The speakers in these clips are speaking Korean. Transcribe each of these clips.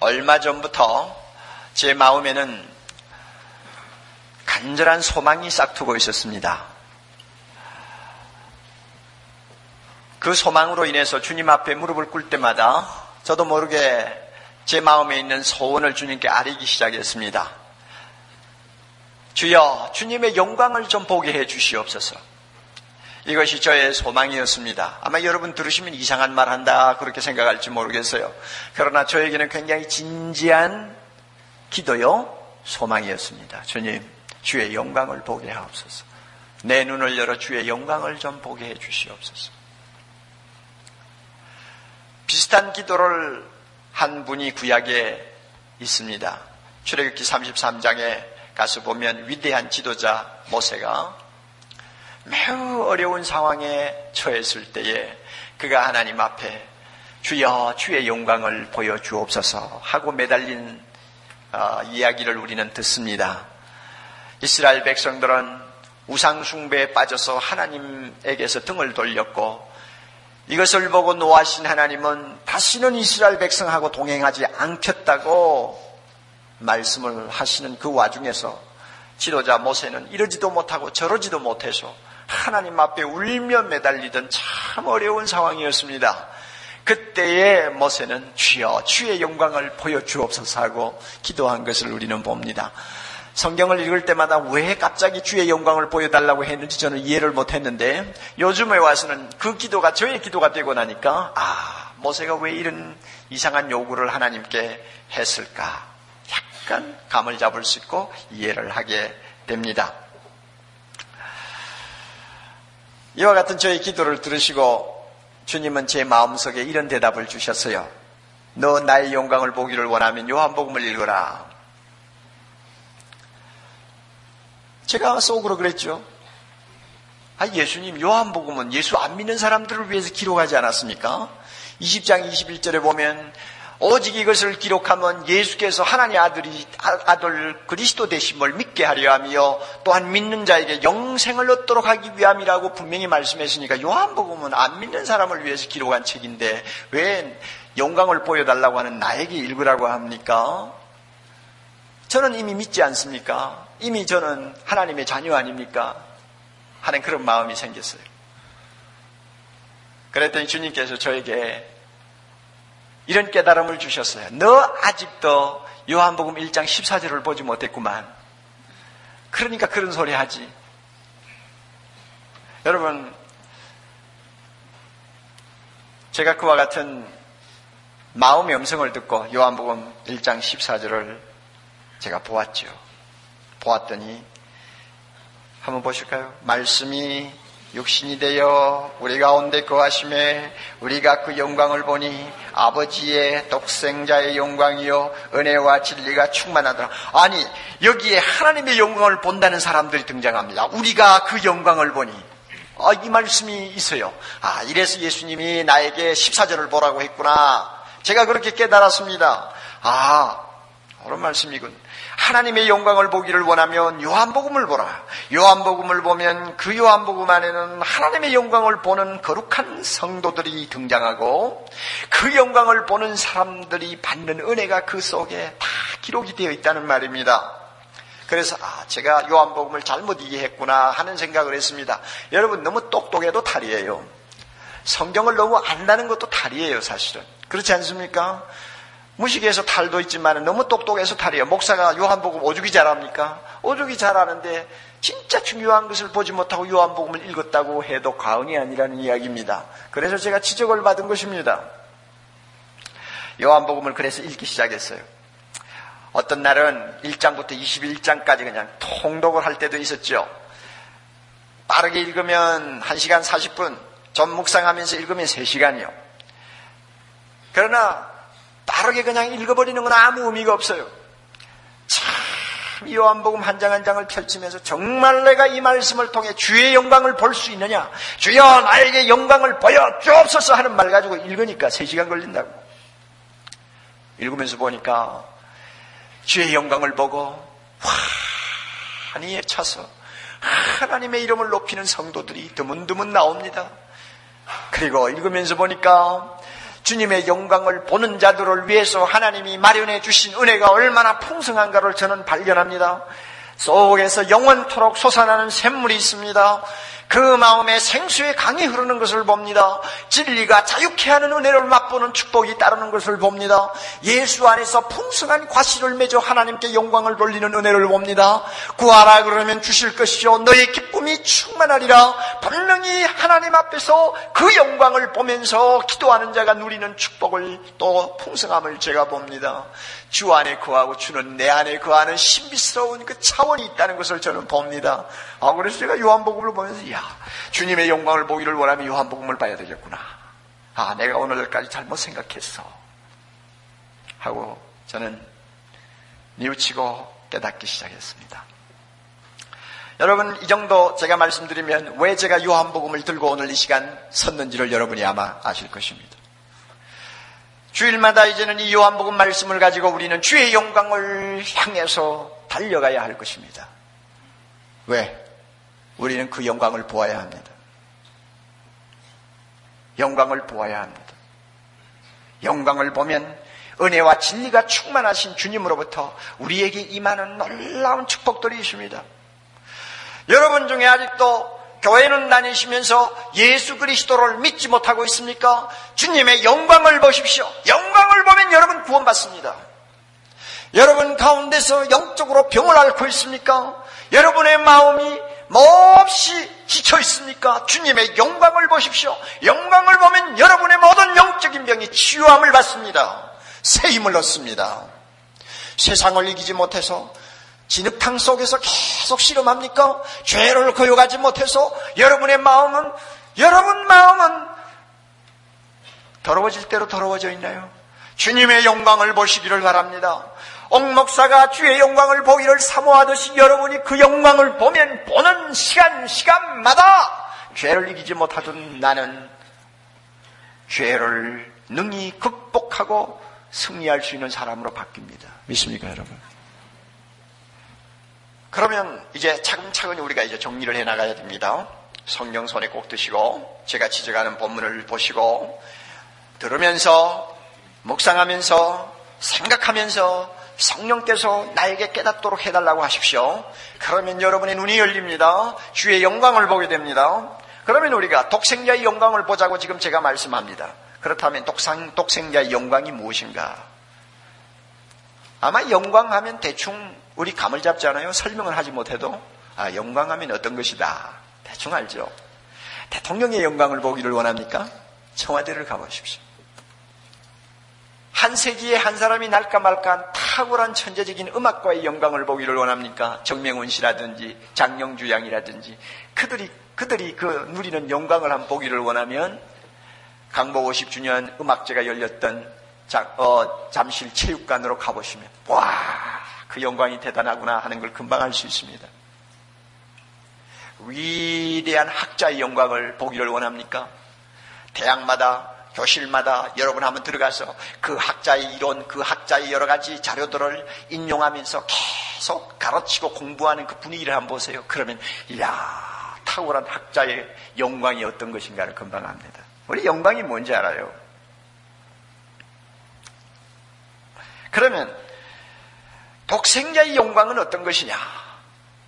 얼마 전부터 제 마음에는 간절한 소망이 싹트고 있었습니다. 그 소망으로 인해서 주님 앞에 무릎을 꿇을 때마다 저도 모르게 제 마음에 있는 소원을 주님께 아리기 시작했습니다. 주여, 주님의 영광을 좀 보게 해 주시옵소서. 이것이 저의 소망이었습니다. 아마 여러분 들으시면 이상한 말 한다 그렇게 생각할지 모르겠어요. 그러나 저에게는 굉장히 진지한 기도요, 소망이었습니다. 주님, 주의 영광을 보게 하옵소서. 내 눈을 열어 주의 영광을 좀 보게 해 주시옵소서. 비슷한 기도를 한 분이 구약에 있습니다. 출애굽기 33장에 가서 보면 위대한 지도자 모세가 매우 어려운 상황에 처했을 때에 그가 하나님 앞에 주여 주의 영광을 보여주옵소서 하고 매달린 어, 이야기를 우리는 듣습니다. 이스라엘 백성들은 우상숭배에 빠져서 하나님에게서 등을 돌렸고 이것을 보고 노하신 하나님은 다시는 이스라엘 백성하고 동행하지 않겠다고 말씀을 하시는 그 와중에서 지도자 모세는 이러지도 못하고 저러지도 못해서 하나님 앞에 울며 매달리던 참 어려운 상황이었습니다. 그때에 모세는 주여 주의 영광을 보여주옵소서 하고 기도한 것을 우리는 봅니다. 성경을 읽을 때마다 왜 갑자기 주의 영광을 보여달라고 했는지 저는 이해를 못했는데 요즘에 와서는 그 기도가 저의 기도가 되고 나니까 아 모세가 왜 이런 이상한 요구를 하나님께 했을까 약간 감을 잡을 수 있고 이해를 하게 됩니다. 이와 같은 저의 기도를 들으시고 주님은 제 마음속에 이런 대답을 주셨어요. 너 나의 영광을 보기를 원하면 요한복음을 읽어라. 제가 속으로 그랬죠. 아, 예수님 요한복음은 예수 안 믿는 사람들을 위해서 기록하지 않았습니까? 20장 21절에 보면 오직 이것을 기록하면 예수께서 하나님의 아들이 아들 그리스도 되심을 믿게 하려 하며 또한 믿는 자에게 영생을 얻도록 하기 위함이라고 분명히 말씀했으니까 요한복음은 안 믿는 사람을 위해서 기록한 책인데 왜 영광을 보여달라고 하는 나에게 읽으라고 합니까? 저는 이미 믿지 않습니까? 이미 저는 하나님의 자녀 아닙니까? 하는 그런 마음이 생겼어요. 그랬더니 주님께서 저에게 이런 깨달음을 주셨어요. 너 아직도 요한복음 1장 14절을 보지 못했구만. 그러니까 그런 소리 하지. 여러분, 제가 그와 같은 마음의 음성을 듣고 요한복음 1장 14절을 제가 보았죠. 보았더니 한번 보실까요? 말씀이 육신이 되어 우리 가운데 거하심에 우리가 그 영광을 보니 아버지의 독생자의 영광이요 은혜와 진리가 충만하더라. 아니 여기에 하나님의 영광을 본다는 사람들이 등장합니다. 우리가 그 영광을 보니 아, 이 말씀이 있어요. 아 이래서 예수님이 나에게 14절을 보라고 했구나. 제가 그렇게 깨달았습니다. 아 그런 말씀이군. 하나님의 영광을 보기를 원하면 요한복음을 보라. 요한복음을 보면 그 요한복음 안에는 하나님의 영광을 보는 거룩한 성도들이 등장하고 그 영광을 보는 사람들이 받는 은혜가 그 속에 다 기록이 되어 있다는 말입니다. 그래서 아, 제가 요한복음을 잘못 이해했구나 하는 생각을 했습니다. 여러분 너무 똑똑해도 탈이에요. 성경을 너무 안다는 것도 탈이에요, 사실은. 그렇지 않습니까? 무식해서 탈도 있지만 너무 똑똑해서 탈이에요. 목사가 요한복음 오죽이 잘합니까? 오죽이 잘하는데 진짜 중요한 것을 보지 못하고 요한복음을 읽었다고 해도 과언이 아니라는 이야기입니다. 그래서 제가 지적을 받은 것입니다. 요한복음을 그래서 읽기 시작했어요. 어떤 날은 1장부터 21장까지 그냥 통독을 할 때도 있었죠. 빠르게 읽으면 1시간 40분, 전 묵상하면서 읽으면 3시간이요. 그러나 빠르게 그냥 읽어버리는 건 아무 의미가 없어요. 참, 요한복음 한 장 한 장을 펼치면서 정말 내가 이 말씀을 통해 주의 영광을 볼 수 있느냐? 주여 나에게 영광을 보여주옵소서 하는 말 가지고 읽으니까 3시간 걸린다고. 읽으면서 보니까 주의 영광을 보고 환희에 차서 하나님의 이름을 높이는 성도들이 드문드문 나옵니다. 그리고 읽으면서 보니까 주님의 영광을 보는 자들을 위해서 하나님이 마련해 주신 은혜가 얼마나 풍성한가를 저는 발견합니다. 속에서 영원토록 솟아나는 샘물이 있습니다. 그 마음에 생수의 강이 흐르는 것을 봅니다. 진리가 자유케 하는 은혜를 맛보는 축복이 따르는 것을 봅니다. 예수 안에서 풍성한 과실을 맺어 하나님께 영광을 돌리는 은혜를 봅니다. 구하라 그러면 주실 것이요 너의 기쁨 이 충만하리라. 분명히 하나님 앞에서 그 영광을 보면서 기도하는 자가 누리는 축복을 또 풍성함을 제가 봅니다. 주 안에 거하고 주는 내 안에 거하는 신비스러운 그 차원이 있다는 것을 저는 봅니다. 아, 그래서 제가 요한복음을 보면서, 야, 주님의 영광을 보기를 원하면 요한복음을 봐야 되겠구나. 아, 내가 오늘까지 잘못 생각했어. 하고 저는 뉘우치고 깨닫기 시작했습니다. 여러분, 이 정도 제가 말씀드리면 왜 제가 요한복음을 들고 오늘 이 시간 섰는지를 여러분이 아마 아실 것입니다. 주일마다 이제는 이 요한복음 말씀을 가지고 우리는 주의 영광을 향해서 달려가야 할 것입니다. 왜? 우리는 그 영광을 보아야 합니다. 영광을 보아야 합니다. 영광을 보면 은혜와 진리가 충만하신 주님으로부터 우리에게 임하는 놀라운 축복들이 있습니다. 여러분 중에 아직도 교회는 다니시면서 예수 그리스도를 믿지 못하고 있습니까? 주님의 영광을 보십시오. 영광을 보면 여러분 구원받습니다. 여러분 가운데서 영적으로 병을 앓고 있습니까? 여러분의 마음이 몹시 지쳐 있습니까? 주님의 영광을 보십시오. 영광을 보면 여러분의 모든 영적인 병이 치유함을 받습니다. 새 힘을 얻습니다. 세상을 이기지 못해서 진흙탕 속에서 계속 실험합니까? 죄를 거역하지 못해서 여러분의 마음은 여러분 마음은 더러워질 대로 더러워져 있나요? 주님의 영광을 보시기를 바랍니다. 옥목사가 주의 영광을 보기를 사모하듯이 여러분이 그 영광을 보면 보는 시간 시간마다 죄를 이기지 못하던 나는 죄를 능히 극복하고 승리할 수 있는 사람으로 바뀝니다. 믿습니까, 여러분? 그러면 이제 차근차근 우리가 이제 정리를 해 나가야 됩니다. 성경 손에 꼭 드시고 제가 지적하는 본문을 보시고 들으면서 묵상하면서 생각하면서 성령께서 나에게 깨닫도록 해달라고 하십시오. 그러면 여러분의 눈이 열립니다. 주의 영광을 보게 됩니다. 그러면 우리가 독생자의 영광을 보자고 지금 제가 말씀합니다. 그렇다면 독상, 독생자의 영광이 무엇인가? 아마 영광하면 대충 우리 감을 잡잖아요. 설명을 하지 못해도 아 영광하면 어떤 것이다. 대충 알죠. 대통령의 영광을 보기를 원합니까? 청와대를 가보십시오. 한 세기에 한 사람이 날까 말까 탁월한 천재적인 음악과의 영광을 보기를 원합니까? 정명훈 씨라든지 장영주 양이라든지 그들이 그들이 그 누리는 영광을 한번 보기를 원하면 강복 50주년 음악제가 열렸던 자, 어, 잠실 체육관으로 가보시면 와 그 영광이 대단하구나 하는 걸 금방 알 수 있습니다. 위대한 학자의 영광을 보기를 원합니까? 대학마다 교실마다 여러분 한번 들어가서 그 학자의 이론, 그 학자의 여러 가지 자료들을 인용하면서 계속 가르치고 공부하는 그 분위기를 한번 보세요. 그러면 이야 탁월한 학자의 영광이 어떤 것인가를 금방 압니다. 우리 영광이 뭔지 알아요? 그러면 독생자의 영광은 어떤 것이냐?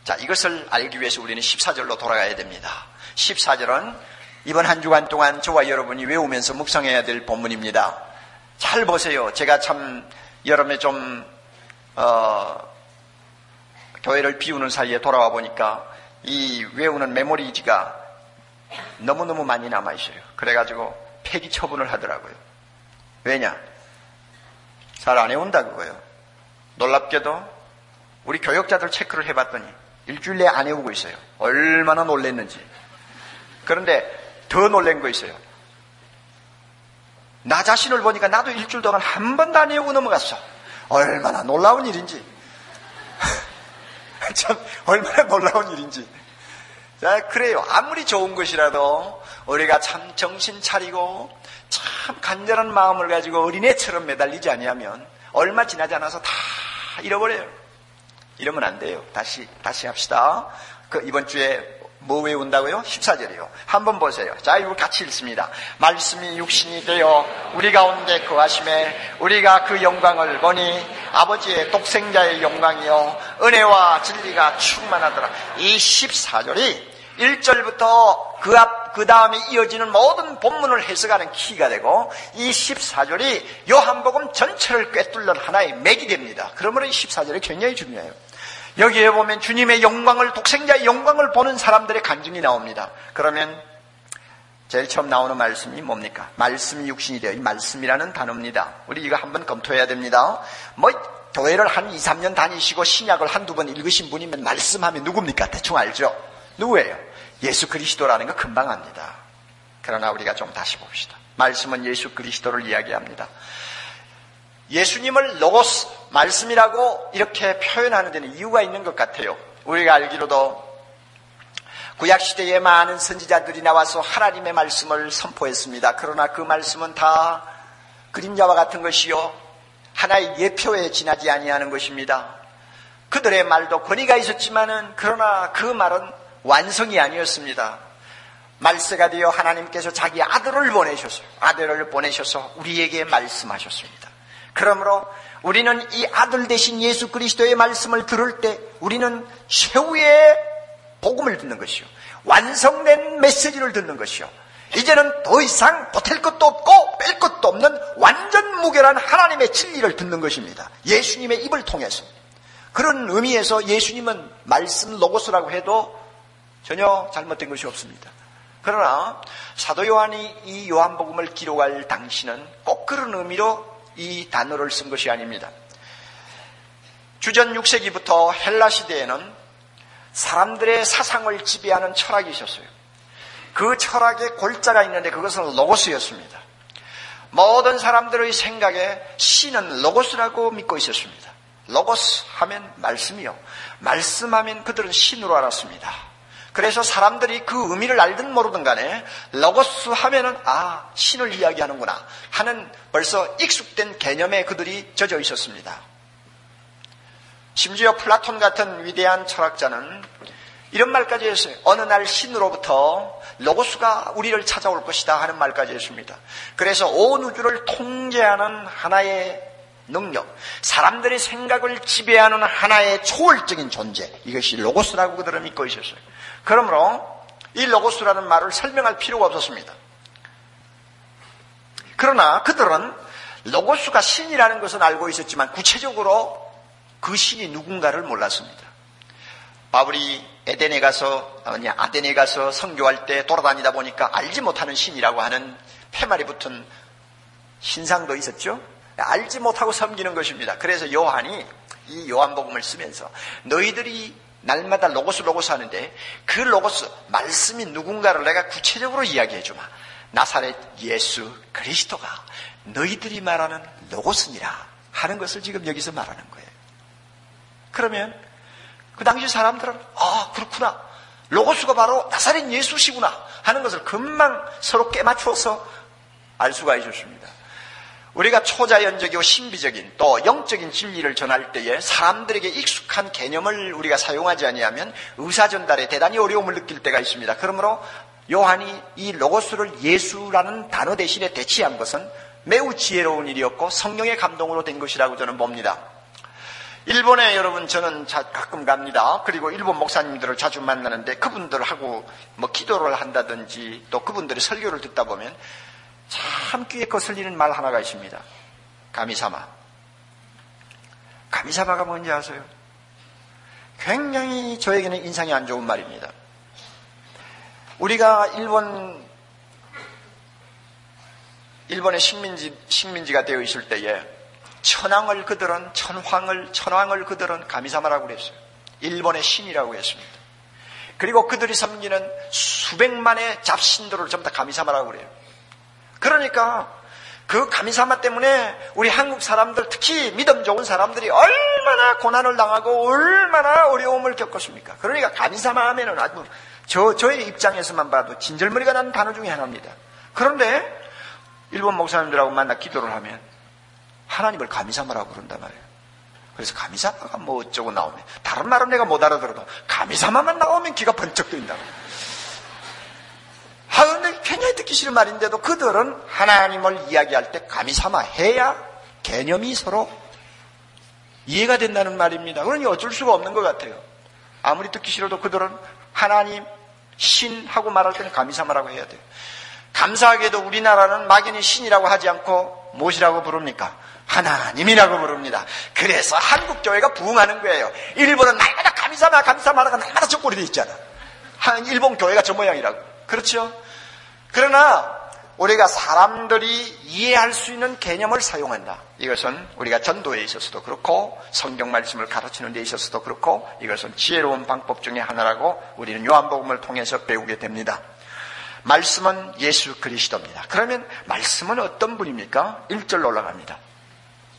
자, 이것을 알기 위해서 우리는 14절로 돌아가야 됩니다. 14절은 이번 한 주간 동안 저와 여러분이 외우면서 묵상해야 될 본문입니다. 잘 보세요. 제가 참 여름에 좀, 어, 교회를 비우는 사이에 돌아와 보니까 이 외우는 메모리지가 너무너무 많이 남아있어요. 그래가지고 폐기 처분을 하더라고요. 왜냐? 잘 안 해온다 그거예요. 놀랍게도 우리 교역자들 체크를 해봤더니 일주일 내에 안 해오고 있어요. 얼마나 놀랬는지. 그런데 더 놀란 거 있어요. 나 자신을 보니까 나도 일주일 동안 한 번도 안 해오고 넘어갔어. 얼마나 놀라운 일인지. 참, 얼마나 놀라운 일인지. 자, 그래요. 아무리 좋은 것이라도 우리가 참 정신 차리고 참 간절한 마음을 가지고 어린애처럼 매달리지 아니하면 얼마 지나지 않아서 다 잃어버려요. 이러면 안 돼요. 다시, 다시 합시다. 그 이번 주에 뭐 외운다고요? 14절이요. 한번 보세요. 자, 이거 같이 읽습니다. 말씀이 육신이 되어 우리 가운데 거하심에 우리가 그 영광을 보니 아버지의 독생자의 영광이요. 은혜와 진리가 충만하더라. 이 14절이 1절부터 그 앞, 그 다음에 이어지는 모든 본문을 해석하는 키가 되고 이 14절이 요한복음 전체를 꿰뚫는 하나의 맥이 됩니다. 그러므로 이 14절이 굉장히 중요해요. 여기에 보면 주님의 영광을 독생자의 영광을 보는 사람들의 간증이 나옵니다. 그러면 제일 처음 나오는 말씀이 뭡니까? 말씀이 육신이 되어 이 말씀이라는 단어입니다. 우리 이거 한번 검토해야 됩니다. 뭐 교회를 한 2, 3년 다니시고 신약을 한두 번 읽으신 분이면 말씀하면 누굽니까? 대충 알죠? 누구예요? 예수 그리스도라는 거 금방 압니다. 그러나 우리가 좀 다시 봅시다. 말씀은 예수 그리스도를 이야기합니다. 예수님을 로고스, 말씀이라고 이렇게 표현하는 데는 이유가 있는 것 같아요. 우리가 알기로도 구약시대에 많은 선지자들이 나와서 하나님의 말씀을 선포했습니다. 그러나 그 말씀은 다 그림자와 같은 것이요. 하나의 예표에 지나지 아니하는 것입니다. 그들의 말도 권위가 있었지만은 그러나 그 말은 완성이 아니었습니다. 말세가 되어 하나님께서 자기 아들을 보내셔서 아들을 보내셔서 우리에게 말씀하셨습니다. 그러므로 우리는 이 아들 대신 예수 그리스도의 말씀을 들을 때 우리는 최후의 복음을 듣는 것이요. 완성된 메시지를 듣는 것이요. 이제는 더 이상 보탤 것도 없고 뺄 것도 없는 완전 무결한 하나님의 진리를 듣는 것입니다. 예수님의 입을 통해서. 그런 의미에서 예수님은 말씀 로고스라고 해도 전혀 잘못된 것이 없습니다. 그러나 사도 요한이 이 요한복음을 기록할 당시는 꼭 그런 의미로 이 단어를 쓴 것이 아닙니다. 주전 6세기부터 헬라 시대에는 사람들의 사상을 지배하는 철학이 있었어요. 그 철학에 골자가 있는데 그것은 로고스였습니다. 모든 사람들의 생각에 신은 로고스라고 믿고 있었습니다. 로고스 하면 말씀이요. 말씀하면 그들은 신으로 알았습니다. 그래서 사람들이 그 의미를 알든 모르든 간에 로고스 하면은 아 신을 이야기하는구나 하는 벌써 익숙된 개념에 그들이 젖어 있었습니다. 심지어 플라톤 같은 위대한 철학자는 이런 말까지 했어요. 어느 날 신으로부터 로고스가 우리를 찾아올 것이다 하는 말까지 했습니다. 그래서 온 우주를 통제하는 하나의 능력, 사람들의 생각을 지배하는 하나의 초월적인 존재, 이것이 로고스라고 그들은 믿고 있었어요. 그러므로 이 로고스라는 말을 설명할 필요가 없었습니다. 그러나 그들은 로고스가 신이라는 것은 알고 있었지만 구체적으로 그 신이 누군가를 몰랐습니다. 바울이 에덴에 가서 아니 아덴에 가서 선교할 때 돌아다니다 보니까 알지 못하는 신이라고 하는 팻말이 붙은 신상도 있었죠. 알지 못하고 섬기는 것입니다. 그래서 요한이 이 요한복음을 쓰면서 너희들이 날마다 로고스 로고스 하는데 그 로고스 말씀이 누군가를 내가 구체적으로 이야기해 주마. 나사렛 예수 그리스도가 너희들이 말하는 로고스니라 하는 것을 지금 여기서 말하는 거예요. 그러면 그 당시 사람들은 아 그렇구나 로고스가 바로 나사렛 예수시구나 하는 것을 금방 서로 깨맞춰서 알 수가 있었습니다. 우리가 초자연적이고 신비적인 또 영적인 진리를 전할 때에 사람들에게 익숙한 개념을 우리가 사용하지 아니하면 의사 전달에 대단히 어려움을 느낄 때가 있습니다. 그러므로 요한이 이 로고스를 예수라는 단어 대신에 대치한 것은 매우 지혜로운 일이었고 성령의 감동으로 된 것이라고 저는 봅니다. 일본에 여러분 저는 가끔 갑니다. 그리고 일본 목사님들을 자주 만나는데 그분들하고 뭐 기도를 한다든지 또 그분들의 설교를 듣다 보면 참 귀에 거슬리는 말 하나가 있습니다. 가미사마. 가미사마가 뭔지 아세요? 굉장히 저에게는 인상이 안 좋은 말입니다. 우리가 일본, 일본의 식민지, 식민지가 되어 있을 때에 천황을 그들은, 천황을, 천황을 그들은 가미사마라고 그랬어요. 일본의 신이라고 했습니다. 그리고 그들이 섬기는 수백만의 잡신들을 전부 다 가미사마라고 그래요. 그러니까 그 가미사마 때문에 우리 한국 사람들 특히 믿음 좋은 사람들이 얼마나 고난을 당하고 얼마나 어려움을 겪었습니까? 그러니까 가미사마 하면은 아주 저, 저의 입장에서만 봐도 진절머리가 나는 단어 중에 하나입니다. 그런데 일본 목사님들하고 만나 기도를 하면 하나님을 가미사마라고 그런단 말이에요. 그래서 가미사마가 뭐 어쩌고 나오면 다른 말은 내가 못 알아들어도 가미사마만 나오면 귀가 번쩍 뜨인다고. 굉장히 듣기 싫은 말인데도 그들은 하나님을 이야기할 때 가미사마 해야 개념이 서로 이해가 된다는 말입니다. 그러니 어쩔 수가 없는 것 같아요. 아무리 듣기 싫어도 그들은 하나님, 신 하고 말할 때는 가미사마라고 해야 돼요. 감사하게도 우리나라는 막연히 신이라고 하지 않고 무엇이라고 부릅니까? 하나님이라고 부릅니다. 그래서 한국 교회가 부흥하는 거예요. 일본은 날마다 감사마 감사마라가 날마다 적골이 돼 있잖아. 한 일본 교회가 저 모양이라고. 그렇죠? 그러나 우리가 사람들이 이해할 수 있는 개념을 사용한다. 이것은 우리가 전도에 있어서도 그렇고 성경 말씀을 가르치는 데 있어서도 그렇고 이것은 지혜로운 방법 중의 하나라고 우리는 요한복음을 통해서 배우게 됩니다. 말씀은 예수 그리스도입니다. 그러면 말씀은 어떤 분입니까? 1절로 올라갑니다.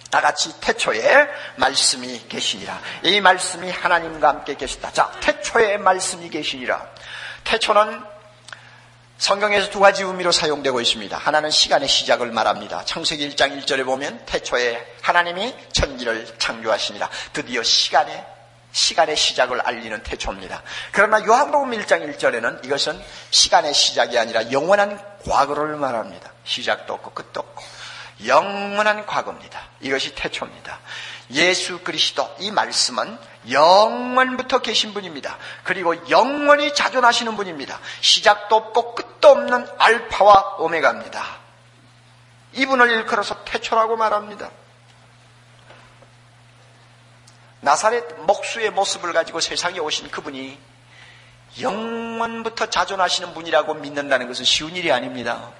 다 같이 태초에 말씀이 계시니라. 이 말씀이 하나님과 함께 계시다. 자, 태초에 말씀이 계시니라. 태초는 성경에서 두 가지 의미로 사용되고 있습니다. 하나는 시간의 시작을 말합니다. 창세기 1장 1절에 보면 태초에 하나님이 천지를 창조하시니라. 드디어 시간의 시간의 시작을 알리는 태초입니다. 그러나 요한복음 1장 1절에는 이것은 시간의 시작이 아니라 영원한 과거를 말합니다. 시작도 없고 끝도 없고 영원한 과거입니다. 이것이 태초입니다. 예수 그리스도 이 말씀은 영원부터 계신 분입니다. 그리고 영원히 자존하시는 분입니다. 시작도 없고 끝도 없는 알파와 오메가입니다. 이분을 일컬어서 태초라고 말합니다. 나사렛 목수의 모습을 가지고 세상에 오신 그분이 영원부터 자존하시는 분이라고 믿는다는 것은 쉬운 일이 아닙니다.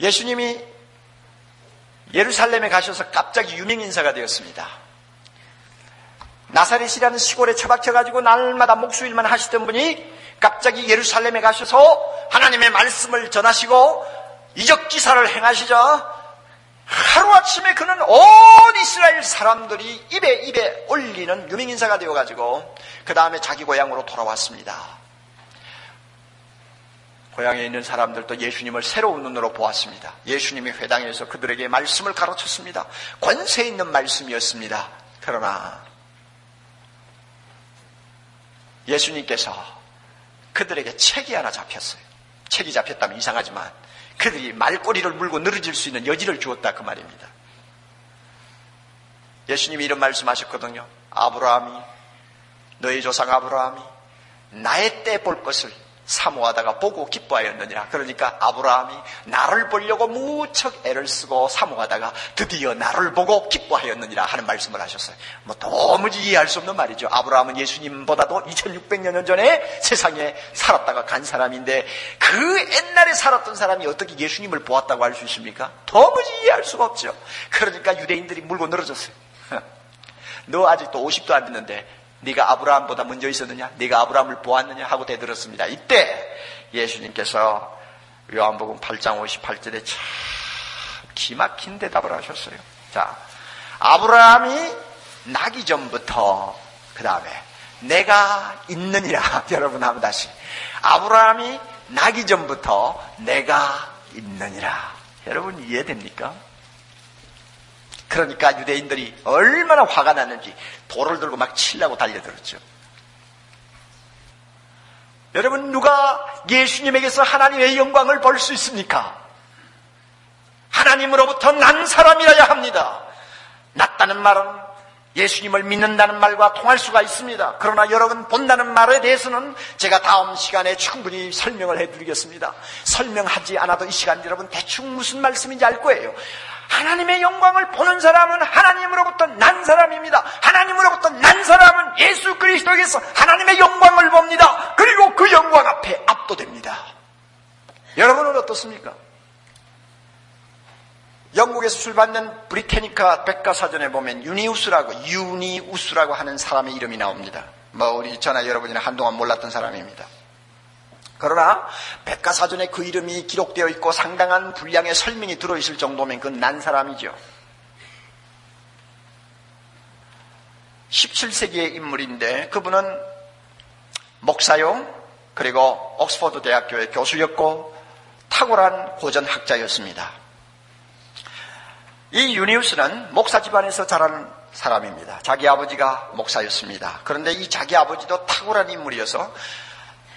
예수님이 예루살렘에 가셔서 갑자기 유명 인사가 되었습니다. 나사렛이라는 시골에 처박혀가지고 날마다 목수일만 하시던 분이 갑자기 예루살렘에 가셔서 하나님의 말씀을 전하시고 이적 기사를 행하시자 하루아침에 그는 온 이스라엘 사람들이 입에 입에 올리는 유명인사가 되어가지고 그 다음에 자기 고향으로 돌아왔습니다. 고향에 있는 사람들도 예수님을 새로운 눈으로 보았습니다. 예수님이 회당에서 그들에게 말씀을 가르쳤습니다. 권세 있는 말씀이었습니다. 그러나 예수님께서 그들에게 책이 하나 잡혔어요. 책이 잡혔다면 이상하지만 그들이 말꼬리를 물고 늘어질 수 있는 여지를 주었다 그 말입니다. 예수님이 이런 말씀하셨거든요. 아브라함이 너희 조상 아브라함이 나의 때 볼 것을 사모하다가 보고 기뻐하였느니라. 그러니까 아브라함이 나를 보려고 무척 애를 쓰고 사모하다가 드디어 나를 보고 기뻐하였느니라 하는 말씀을 하셨어요. 뭐 도무지 이해할 수 없는 말이죠. 아브라함은 예수님보다도 2600년 전에 세상에 살았다가 간 사람인데 그 옛날에 살았던 사람이 어떻게 예수님을 보았다고 할 수 있습니까? 도무지 이해할 수가 없죠. 그러니까 유대인들이 물고 늘어졌어요. 너 아직도 50도 안 됐는데 네가 아브라함보다 먼저 있었느냐? 네가 아브라함을 보았느냐? 하고 대들었습니다. 이때 예수님께서 요한복음 8장 58절에 참 기막힌 대답을 하셨어요. 자, 아브라함이 나기 전부터 그 다음에 내가 있느니라. 여러분 한번 다시. 아브라함이 나기 전부터 내가 있느니라. 여러분 이해됩니까? 그러니까 유대인들이 얼마나 화가 났는지 돌을 들고 막 치려고 달려들었죠. 여러분 누가 예수님에게서 하나님의 영광을 볼 수 있습니까? 하나님으로부터 난 사람이라야 합니다. 낫다는 말은 예수님을 믿는다는 말과 통할 수가 있습니다. 그러나 여러분 본다는 말에 대해서는 제가 다음 시간에 충분히 설명을 해드리겠습니다. 설명하지 않아도 이 시간 여러분 대충 무슨 말씀인지 알 거예요. 하나님의 영광을 보는 사람은 하나님으로부터 난 사람입니다. 하나님으로부터 난 사람은 예수 그리스도에게서 하나님의 영광을 봅니다. 그리고 그 영광 앞에 압도됩니다. 여러분은 어떻습니까? 영국에서 출판된 브리태니커 백과사전에 보면 유니우스라고 유니우스라고 하는 사람의 이름이 나옵니다. 뭐 우리 저나 여러분이나 한동안 몰랐던 사람입니다. 그러나 백과사전에 그 이름이 기록되어 있고 상당한 분량의 설명이 들어있을 정도면 그건 난 사람이죠. 17세기의 인물인데 그분은 목사요 그리고 옥스퍼드 대학교의 교수였고 탁월한 고전학자였습니다. 이 유니우스는 목사 집안에서 자란 사람입니다. 자기 아버지가 목사였습니다. 그런데 이 자기 아버지도 탁월한 인물이어서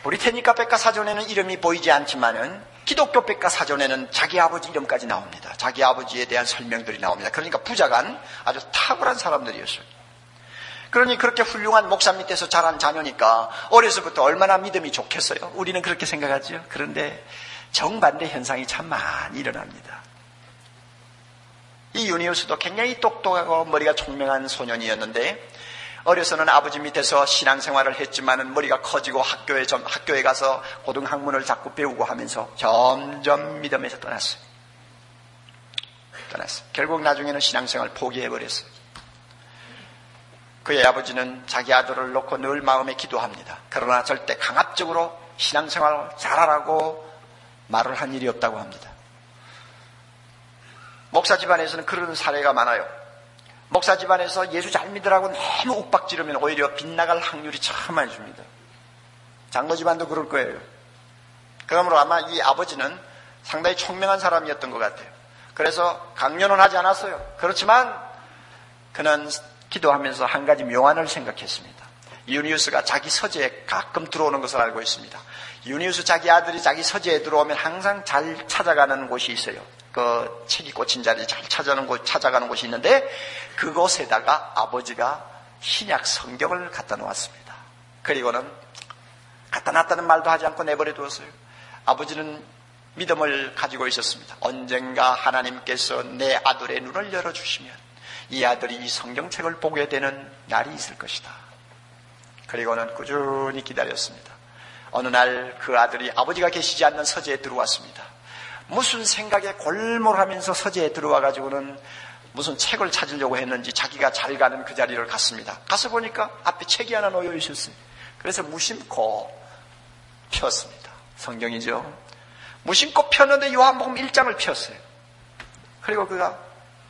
브리테니카 백과사전에는 이름이 보이지 않지만은 기독교 백과사전에는 자기 아버지 이름까지 나옵니다. 자기 아버지에 대한 설명들이 나옵니다. 그러니까 부자간 아주 탁월한 사람들이었어요. 그러니 그렇게 훌륭한 목사 밑에서 자란 자녀니까 어려서부터 얼마나 믿음이 좋겠어요. 우리는 그렇게 생각하죠. 그런데 정반대 현상이 참 많이 일어납니다. 이 유니우스도 굉장히 똑똑하고 머리가 총명한 소년이었는데 어려서는 아버지 밑에서 신앙생활을 했지만은 머리가 커지고 학교에 좀 학교에 가서 고등학문을 자꾸 배우고 하면서 점점 믿음에서 떠났어요. 떠났어요. 결국 나중에는 신앙생활 포기해 버렸어요. 그의 아버지는 자기 아들을 놓고 늘 마음에 기도합니다. 그러나 절대 강압적으로 신앙생활 잘하라고 말을 한 일이 없다고 합니다. 목사 집안에서는 그런 사례가 많아요. 목사 집안에서 예수 잘 믿으라고 너무 욱박지르면 오히려 빗나갈 확률이 참 많습니다. 장로 집안도 그럴 거예요. 그러므로 아마 이 아버지는 상당히 총명한 사람이었던 것 같아요. 그래서 강연은 하지 않았어요. 그렇지만 그는 기도하면서 한 가지 묘안을 생각했습니다. 유니우스가 자기 서재에 가끔 들어오는 것을 알고 있습니다. 유니우스 자기 아들이 자기 서재에 들어오면 항상 잘 찾아가는 곳이 있어요. 그 책이 꽂힌 자리 잘 찾아가는 곳, 찾아가는 곳이 있는데 그곳에다가 아버지가 신약 성경을 갖다 놓았습니다. 그리고는 갖다 놨다는 말도 하지 않고 내버려 두었어요. 아버지는 믿음을 가지고 있었습니다. 언젠가 하나님께서 내 아들의 눈을 열어주시면 이 아들이 이 성경책을 보게 되는 날이 있을 것이다. 그리고는 꾸준히 기다렸습니다. 어느 날 그 아들이 아버지가 계시지 않는 서재에 들어왔습니다. 무슨 생각에 골몰하면서 서재에 들어와 가지고는 무슨 책을 찾으려고 했는지 자기가 잘 가는 그 자리를 갔습니다. 가서 보니까 앞에 책이 하나 놓여 있었어요. 그래서 무심코 폈습니다. 성경이죠. 무심코 폈는데 요한복음 1장을 폈어요. 그리고 그가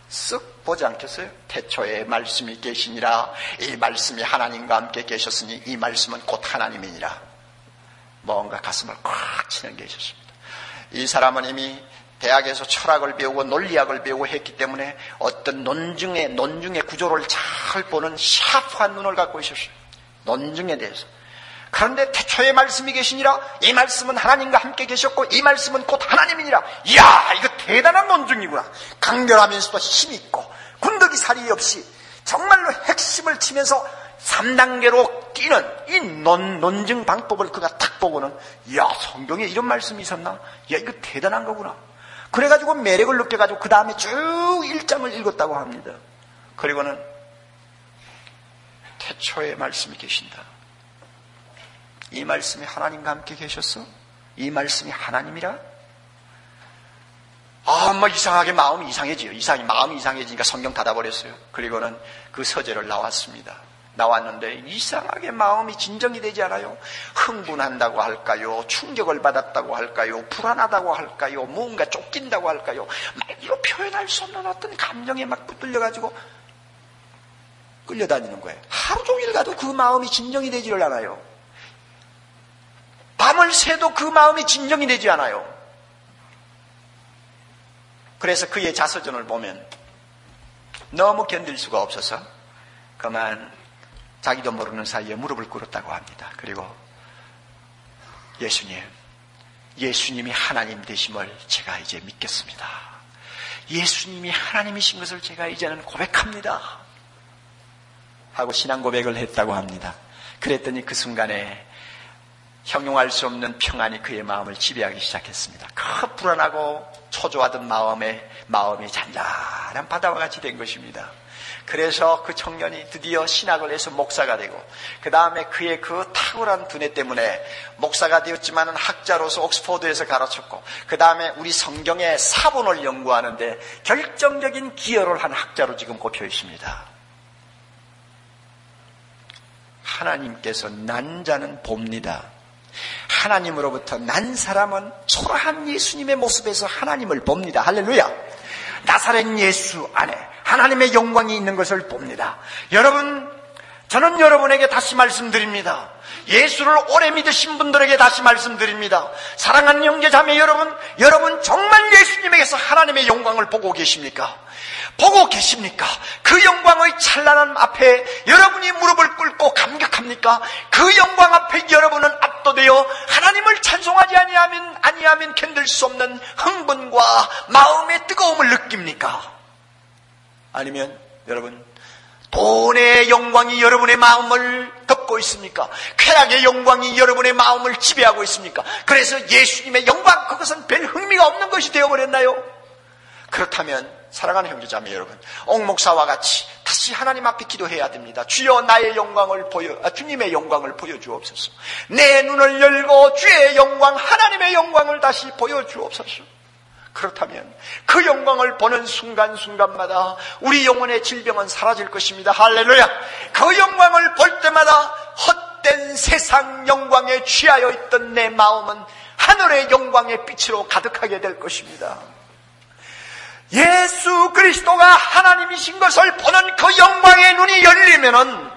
쓱 보지 않겠어요? 태초에 말씀이 계시니라 이 말씀이 하나님과 함께 계셨으니 이 말씀은 곧 하나님이니라 뭔가 가슴을 꽉 치는 게 있었습니다. 이 사람은 이미 대학에서 철학을 배우고 논리학을 배우고 했기 때문에 어떤 논증의 논증의 구조를 잘 보는 샤프한 눈을 갖고 있었어요. 논증에 대해서. 그런데 태초에 말씀이 계시니라 이 말씀은 하나님과 함께 계셨고 이 말씀은 곧 하나님이니라. 이야 이거 대단한 논증이구나. 강렬하면서도 힘 있고 군더기 살이 없이 정말로 핵심을 치면서 3단계로 뛰는 이 논, 논증 방법을 그가 탁 보고는 야 성경에 이런 말씀이 있었나? 야 이거 대단한 거구나. 그래가지고 매력을 느껴가지고 그 다음에 쭉 1장을 읽었다고 합니다. 그리고는 태초에 말씀이 계신다. 이 말씀이 하나님과 함께 계셨어? 이 말씀이 하나님이라? 아, 막 이상하게 마음이 이상해지요. 이상이, 마음이 이상해지니까 성경 닫아버렸어요. 그리고는 그 서재를 나왔습니다. 나왔는데 이상하게 마음이 진정이 되지 않아요. 흥분한다고 할까요? 충격을 받았다고 할까요? 불안하다고 할까요? 뭔가 쫓긴다고 할까요? 말로 표현할 수 없는 어떤 감정에 막 붙들려가지고 끌려다니는 거예요. 하루 종일 가도 그 마음이 진정이 되지를 않아요. 밤을 새도 그 마음이 진정이 되지 않아요. 그래서 그의 자서전을 보면 너무 견딜 수가 없어서 그만 자기도 모르는 사이에 무릎을 꿇었다고 합니다. 그리고 예수님, 예수님이 하나님 되심을 제가 이제 믿겠습니다. 예수님이 하나님이신 것을 제가 이제는 고백합니다. 하고 신앙 고백을 했다고 합니다. 그랬더니 그 순간에 형용할 수 없는 평안이 그의 마음을 지배하기 시작했습니다. 그 불안하고 초조하던 마음에 마음이 잔잔한 바다와 같이 된 것입니다. 그래서 그 청년이 드디어 신학을 해서 목사가 되고 그 다음에 그의 그 탁월한 두뇌 때문에 목사가 되었지만은 학자로서 옥스포드에서 가르쳤고 그 다음에 우리 성경의 사본을 연구하는데 결정적인 기여를 한 학자로 지금 꼽혀 있습니다. 하나님께서 난 자는 봅니다. 하나님으로부터 난 사람은 초라한 예수님의 모습에서 하나님을 봅니다. 할렐루야. 나사렛 예수 안에 하나님의 영광이 있는 것을 봅니다. 여러분, 저는 여러분에게 다시 말씀드립니다. 예수를 오래 믿으신 분들에게 다시 말씀드립니다. 사랑하는 형제 자매 여러분, 여러분 정말 예수님에게서 하나님의 영광을 보고 계십니까? 보고 계십니까? 그 영광의 찬란함 앞에 여러분이 무릎을 꿇고 감격합니까? 그 영광 앞에 여러분은 압도되어 하나님을 찬송하지 아니하면 아니하면 견딜 수 없는 흥분과 마음의 뜨거움을 느낍니까? 아니면 여러분 돈의 영광이 여러분의 마음을 덮고 있습니까? 쾌락의 영광이 여러분의 마음을 지배하고 있습니까? 그래서 예수님의 영광 그것은 별 흥미가 없는 것이 되어버렸나요? 그렇다면 사랑하는 형제자매 여러분, 옥목사와 같이 다시 하나님 앞에 기도해야 됩니다. 주여 나의 영광을 보여, 아, 주님의 영광을 보여주옵소서. 내 눈을 열고 주의 영광, 하나님의 영광을 다시 보여주옵소서. 그렇다면 그 영광을 보는 순간순간마다 우리 영혼의 질병은 사라질 것입니다. 할렐루야. 그 영광을 볼 때마다 헛된 세상 영광에 취하여 있던 내 마음은 하늘의 영광의 빛으로 가득하게 될 것입니다. 예수 그리스도가 하나님이신 것을 보는 그 영광의 눈이 열리면은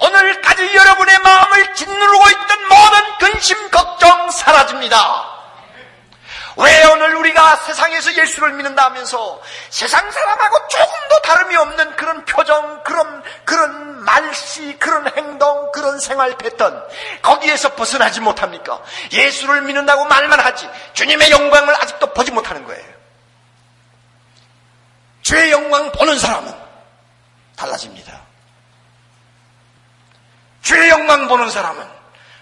오늘까지 여러분의 마음을 짓누르고 있던 모든 근심, 걱정 사라집니다. 왜 오늘 우리가 세상에서 예수를 믿는다 하면서 세상 사람하고 조금도 다름이 없는 그런 표정, 그런, 그런 말씨, 그런 행동, 그런 생활 패턴, 거기에서 벗어나지 못합니까? 예수를 믿는다고 말만 하지, 주님의 영광을 아직도 보지 못하는 거예요. 주의 영광 보는 사람은 달라집니다. 주의 영광 보는 사람은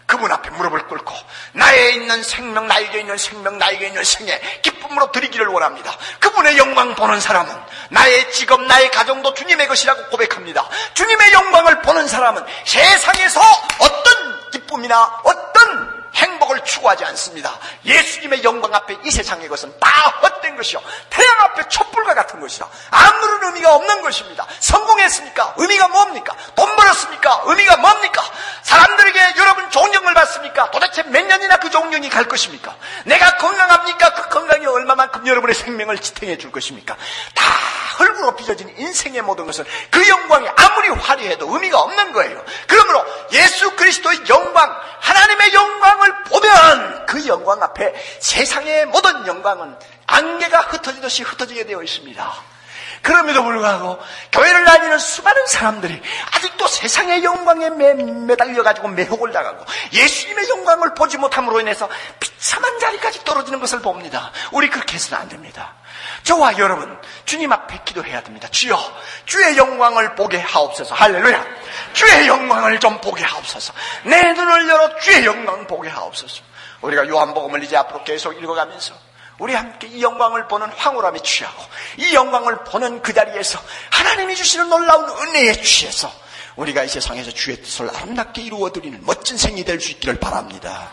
그분 앞에 무릎을 꿇고 나에 있는 생명, 나에게 있는 생명, 나에게 있는 생애 기쁨으로 드리기를 원합니다. 그분의 영광 보는 사람은 나의 직업, 나의 가정도 주님의 것이라고 고백합니다. 주님의 영광을 보는 사람은 세상에서 어떤 기쁨이나 어떤 행복을 추구하지 않습니다. 예수님의 영광 앞에 이 세상의 것은 다 헛된 것이요. 태양 앞에 촛불과 같은 것이라 아무런 의미가 없는 것입니다. 성공했습니까? 의미가 뭡니까? 돈 벌었습니까? 의미가 뭡니까? 사람들에게 여러분 존경을 받습니까? 도대체 몇 년이나 그 존경이 갈 것입니까? 내가 건강합니까? 그 건강이 얼마만큼 여러분의 생명을 지탱해 줄 것입니까? 다 흙으로 빚어진 인생의 모든 것은 그 영광이 아무리 화려해도 의미가 없는 거예요. 그러므로 예수 그리스도의 영광, 하나님의 영광을 보면 그 영광 앞에 세상의 모든 영광은 안개가 흩어지듯이 흩어지게 되어 있습니다. 그럼에도 불구하고 교회를 다니는 수많은 사람들이 아직도 세상의 영광에 매, 매달려가지고 매혹을 당하고 예수님의 영광을 보지 못함으로 인해서 비참한 자리까지 떨어지는 것을 봅니다. 우리 그렇게 해서는 안 됩니다. 저와 여러분 주님 앞에 기도해야 됩니다. 주여 주의 영광을 보게 하옵소서. 할렐루야. 주의 영광을 좀 보게 하옵소서. 내 눈을 열어 주의 영광 보게 하옵소서. 우리가 요한복음을 이제 앞으로 계속 읽어가면서 우리 함께 이 영광을 보는 황홀함에 취하고 이 영광을 보는 그 자리에서 하나님이 주시는 놀라운 은혜에 취해서 우리가 이 세상에서 주의 뜻을 아름답게 이루어드리는 멋진 생이 될 수 있기를 바랍니다.